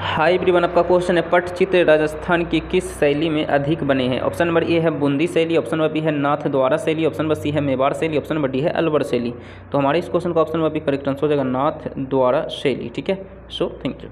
High everyone, आपका question है पटचित्र राजस्थान की किस शैली में अधिक बने हैं? ऑप्शन नंबर ए है बूंदी शैली ऑप्शन नंबर बी है नाथ द्वारा शैली ऑप्शन नंबर सी है मेवाड़ शैली ऑप्शन नंबर डी है अलवर शैली। तो हमारे इस क्वेश्चन का option number B correct answer हो जाएगा नाथ द्वारा शैली, ठीक है? So thank you